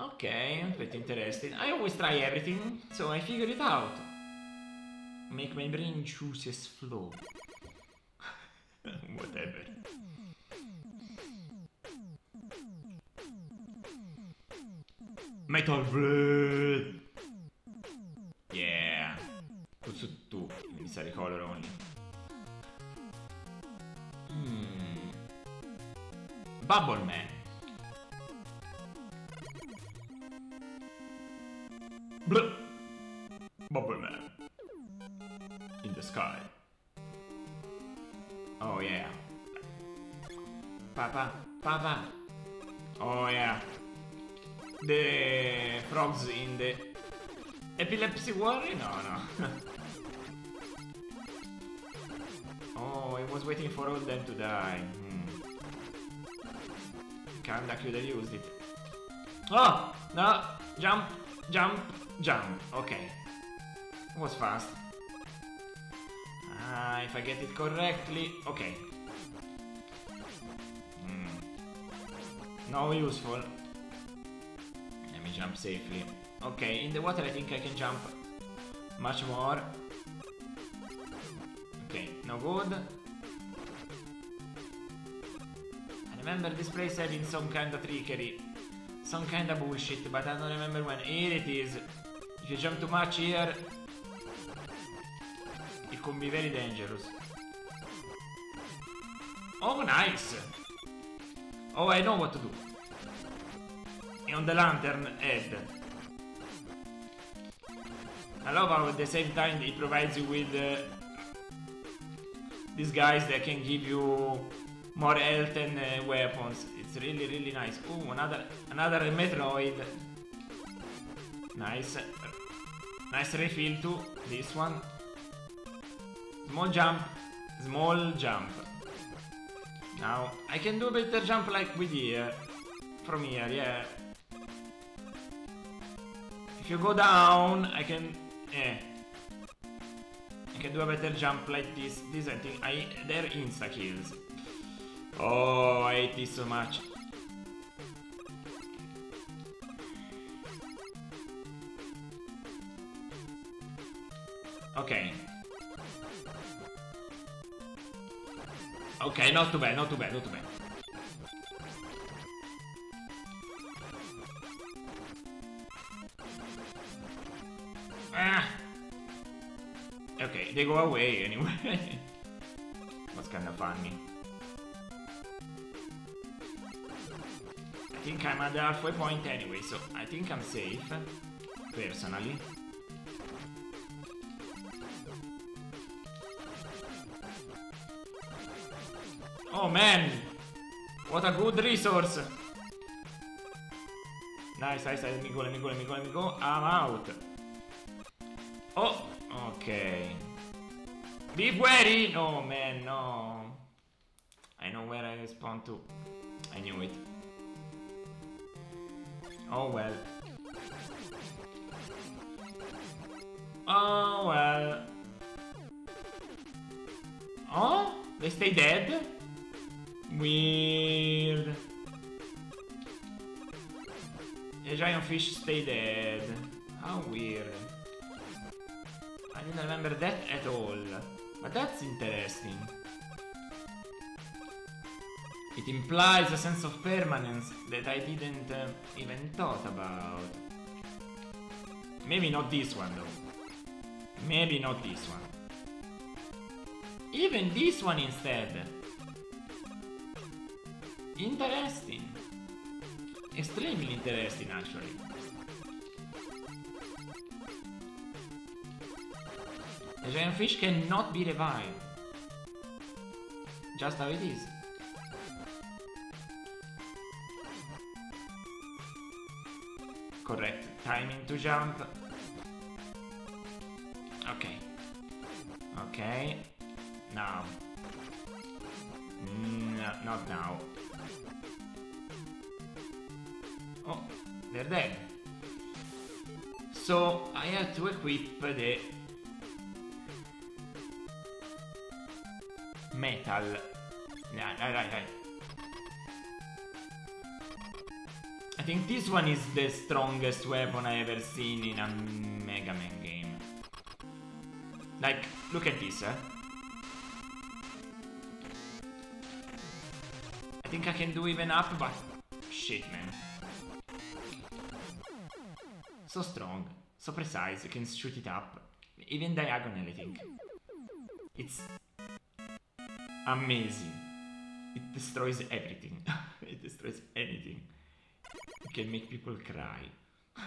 Okay, pretty interesting. I always try everything, so I figured it out. Make my brain chooses flow. Whatever. Metal Blade! Yeah! Tu su tu, iniziare color only. Hmm. Bubble Man. Oh yeah. Papa, papa. Oh yeah. The frogs in the epilepsy worry? No, no. oh, I was waiting for all them to die. Hmm. Kinda could have used it. Oh! No! Jump! Jump! Jump. Okay. It Was fast. Ah, if I get it correctly. Okay. Mm. No useful. Let me jump safely. Okay, in the water I think I can jump much more. Okay, no good. I remember this place having some kind of trickery. Some kind of bullshit, but I don't remember when. Here it is. If you jump too much here, it could be very dangerous. Oh, nice! Oh, I know what to do. On the lantern head. I love how at the same time it provides you with uh, these guys that can give you more health and uh, weapons. It's really, really nice. Oh, another, another Metroid. Nice. Nice refill to this one. Small jump. Small jump. Now, I can do a better jump like with here. From here, yeah. If you go down, I can... Eh. I can do a better jump like this. This I think... I, they're insta-kills. Oh, I hate this so much. Okay. Okay, not too bad, not too bad, not too bad. Ah! Okay, they go away anyway. Was kind of funny. I think I'm at the halfway point anyway, so I think I'm safe, personally. Oh man! What a good resource! Nice, nice, let me go, me go, me go, me go. I'm out. Oh, okay. Be wary! No, man, no. I know where I spawn to. I knew it. Oh well. Oh well. Oh? They stay dead? Weird. The giant fish stay dead. How weird. I didn't remember that at all. But that's interesting. It implies a sense of permanence that I didn't uh, even thought about. Maybe not this one though. Maybe not this one. Even this one instead. Interesting. Extremely interesting actually. The giant fish cannot be revived. Just how it is. Correct. Timing to jump. Okay. Okay. Now. No, not now. Oh, they're dead. So I have to equip the metal. Dai, dai, dai, dai. I think this one is the strongest weapon I ever seen in a Mega Man game. Like, look at this, eh? I think I can do even up, but... Shit, man. So strong, so precise, you can shoot it up. Even diagonal, I think. It's... Amazing. It destroys everything. it destroys anything. It can make people cry.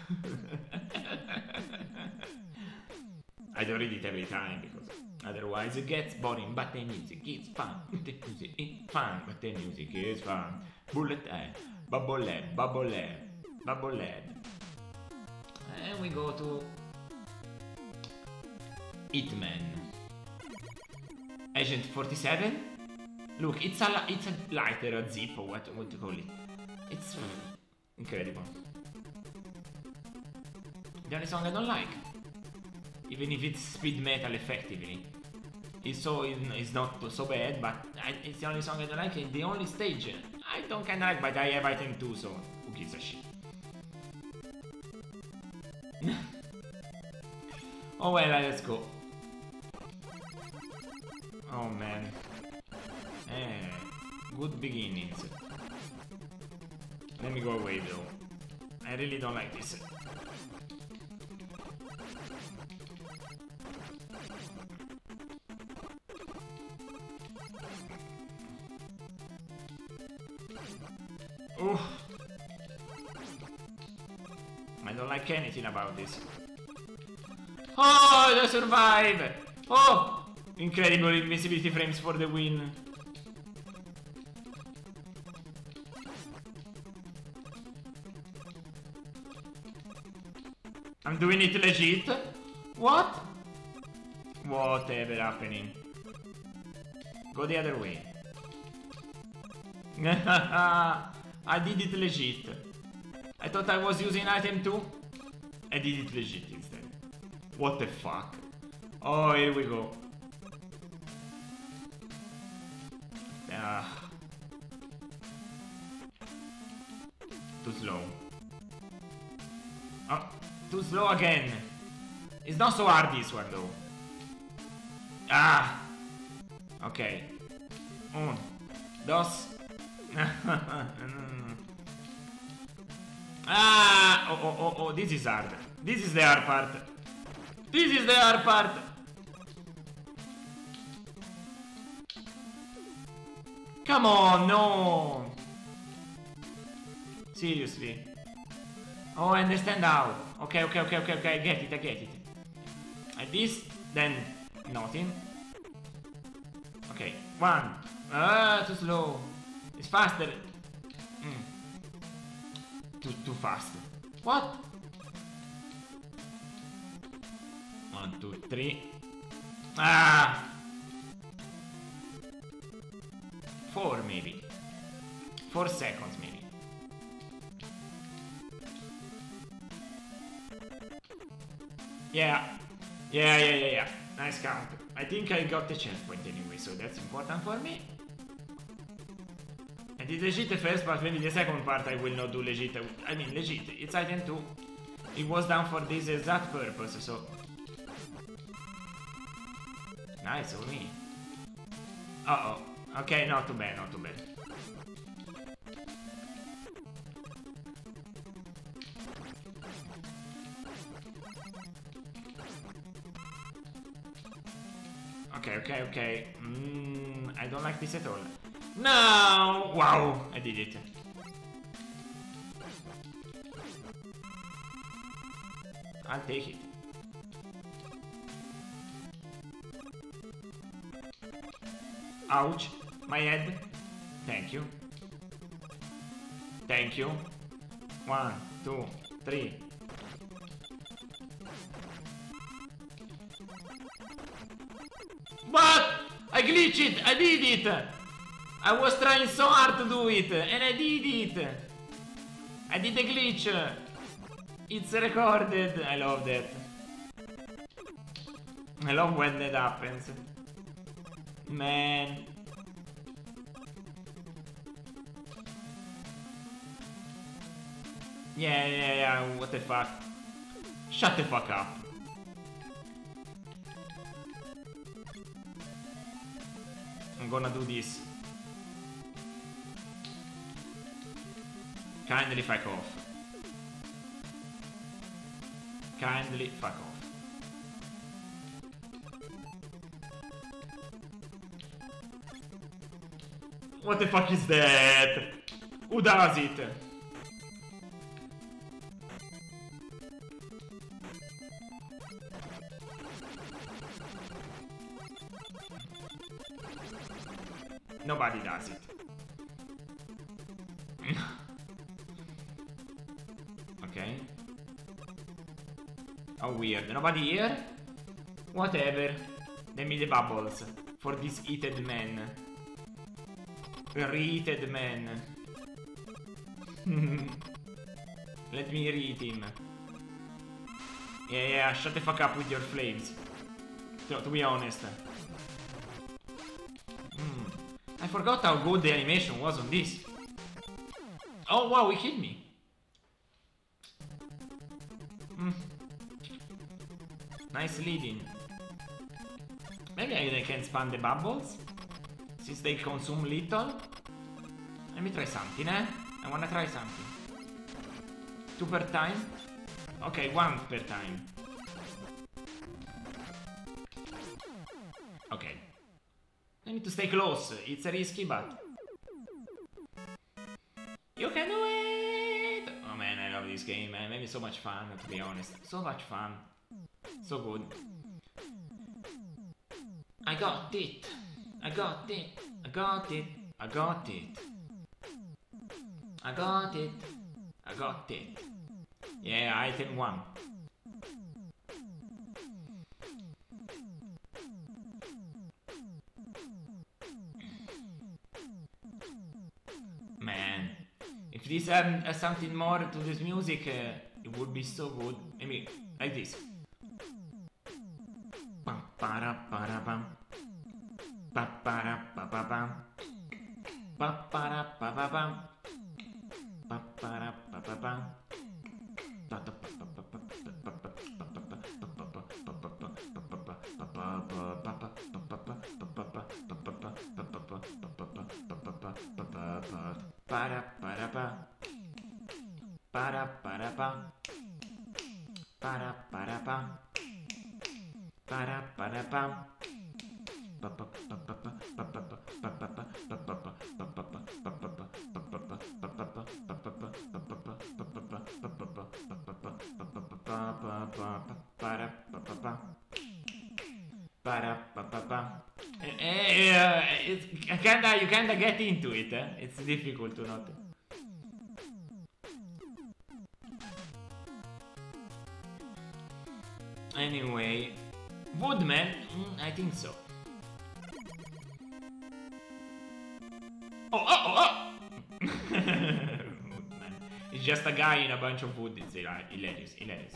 I don't read it every time because otherwise it gets boring, but the music is fun. The music is fun, but the music is fun. Bullet head, bubble head, bubble head, bubble head. And we go to Hitman. Agent 47? Look, it's a, it's a lighter, a zip, or what, what to call it. It's incredible. The only song I don't like even if it's speed metal effectively. It's so it's not so bad, but I, it's the only song I don't like. It's the only stage I don't kinda like, but I have item 2, so who gives a shit? oh well, let's go. Oh man. Eh, good beginnings. Let me go away though. I really don't like this. Oof. Like anything about this. Oh, I survive! Oh! Incredible invisibility frames for the win. I'm doing it legit? What? Whatever happening. Go the other way. I did it legit. I thought I was using item 2. I did it legit instead. What the fuck? Oh, here we go. Ah. Too slow. Oh, too slow again. It's not so hard this one though. Ah. Okay. Un, dos, ah! Oh, oh, oh, oh, this is hard. This is the hard part. This is the hard part. Come on, no. Seriously. Oh, I understand how. Okay, okay, okay, okay, okay, I get it, I get it. Like this, then nothing. Okay, one. Ah, too slow. It's faster. Too, too fast. What? One, two, three. Ah! Four, maybe. Four seconds, maybe. Yeah. Yeah, yeah, yeah, yeah. Nice count. I think I got the checkpoint anyway, so that's important for me. Did legit first part, maybe the second part I will not do legit. I mean legit, it's item 2. It was done for this exact purpose, so... Nice of me. Uh-oh. Okay, not too bad, not too bad. Okay, okay, okay. Mm, I don't like this at all. No! Wow, I did it. I'll take it. Ouch, my head. Thank you. Thank you. One, two, three. What? I glitched it! I did it! I was trying so hard to do it, and I did it! I did a glitch! It's recorded! I love that. I love when that happens. Man. Yeah, yeah, yeah, what the fuck? Shut the fuck up. I'm gonna do this. Kindly fuck off. Kindly fuck off. What the fuck is that? Who does it? Here? Whatever. Let me the bubbles for this heated man. Reheated man. Let me read him. Yeah, yeah, shut the fuck up with your flames. To, to be honest. Hmm. I forgot how good the animation was on this. Oh wow, he hit me. Nice leading. Maybe I can spam the bubbles? Since they consume little? Let me try something, eh? I wanna try something. Two per time? Okay, one per time. Okay. I need to stay close. It's risky, but... You can do it! Oh man, I love this game, man. Made me so much fun, to be honest. So much fun. So good. I got it! I got it! I got it! I got it! I got it! I got it! Yeah, item one. Man, if this had uh, something more to this music, uh, it would be so good. I mean, like this. It's kinda you kinda get into it eh? it's difficult to not anyway Wood Man mm, I think so oh oh oh, oh! Wood Man. it's just a guy in a bunch of wood it's hilarious hilarious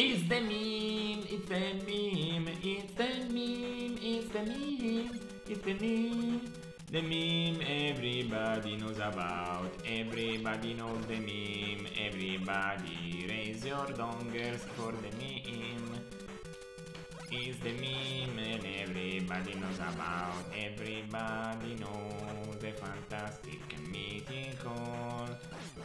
It's the meme, it's the meme, it's the meme, it's the meme, it's the meme. The meme everybody knows about, everybody knows the meme, everybody raise your dongers for the meme. It's the meme and everybody knows about, everybody knows the fantastic mythical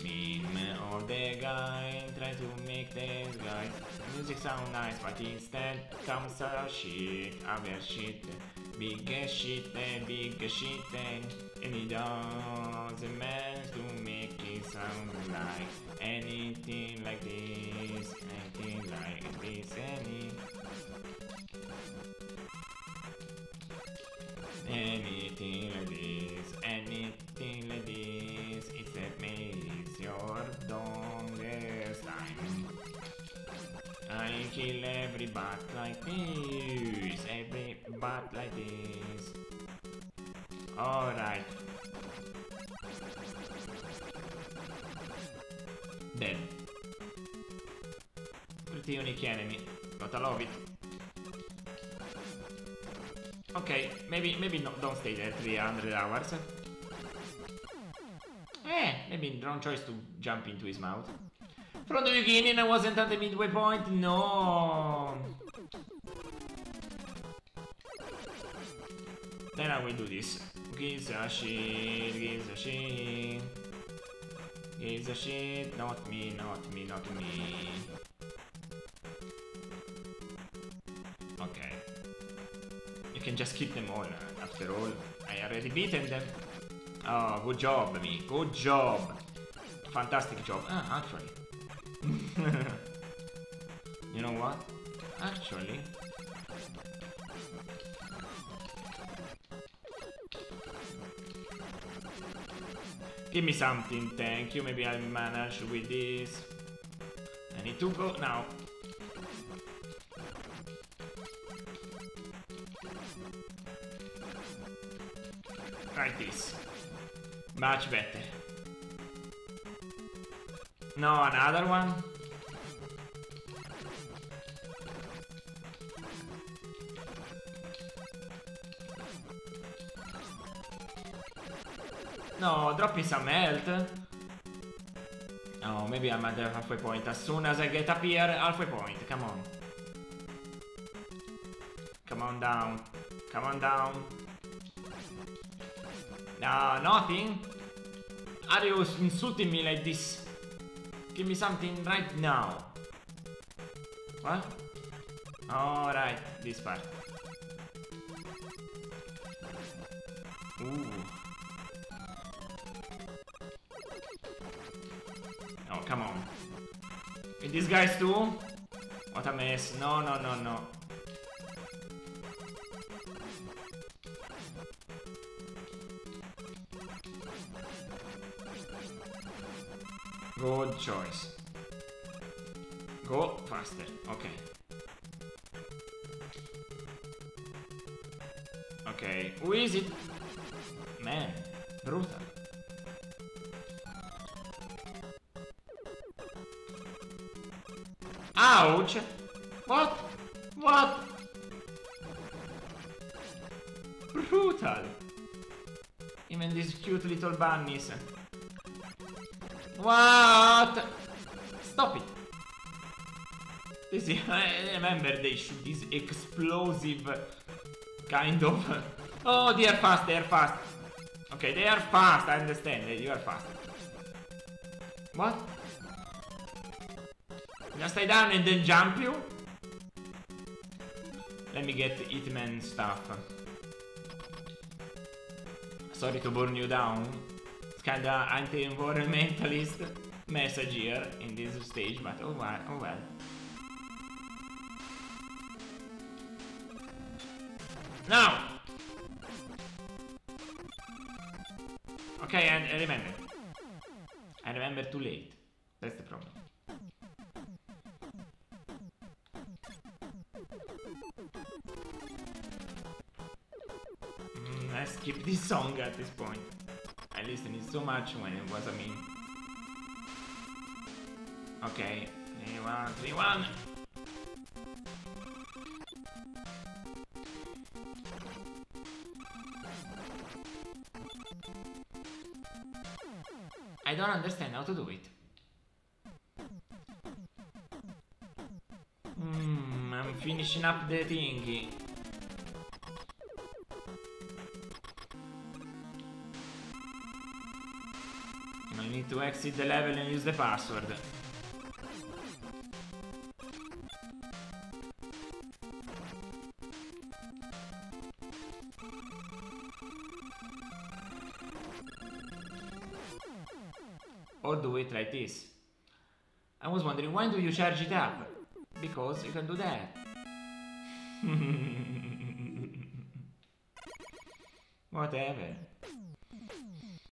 meme of the guy try to make this guy. Music sound nice but instead comes a shit other shit big shit big shit and he doesn't manage to make it sound like anything like this anything like this any anything like this anything like this except me your longest time. I kill every bot like this, every bot like this. Alright. Dead. Pretty unique enemy, but I love it. Okay, maybe maybe no, don't stay there 300 hours. Eh, maybe wrong choice to jump into his mouth. From the beginning I wasn't at the midway point, no! Then I will do this. Giza shit, Giza shit. Giza shit, not me, not me, not me. Okay. You can just keep them all, after all. I already beaten them. Oh, good job, me. Good job. Fantastic job. Ah, actually. you know what? Actually. Give me something, thank you. Maybe I'll manage with this. I need to go now. Like this. Much better. No, another one? No, drop me some health. Oh, maybe I'm at halfway point. As soon as I get up here, halfway point. Come on. Come on down. Come on down. No, nothing? Are you insulting me like this? Give me something right now. What? Alright, this part. These guys too? What a mess. No, no, no, no. Good choice. Go faster. Okay. Okay. Who is it? Man. Brutal. Ouch! What? What? Brutal! Even these cute little bunnies. What? Stop it! This is, I remember they shoot this explosive kind of... Oh, they are fast, they are fast. Okay, they are fast, I understand, you are fast. What? Just stay down and then jump you? Let me get Hitman stuff. Sorry to burn you down. It's kinda anti-environmentalist message here in this stage, but oh well, oh well. Now! Okay, I, I remember. I remember too late. That's the problem. I skip this song at this point. I listened it so much when it was a meme. Okay, 3 1, 3 1. I don't understand how to do it. Hmm, I'm finishing up the thingy. I need to exit the level and use the password. Or do it like this. I was wondering, why do you charge it up? Because you can do that. Whatever.